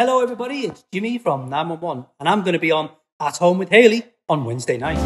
Hello, everybody. It's Jimmy from 911, and I'm going to be on At Home with Haley on Wednesday night.